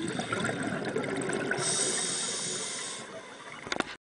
Yeah.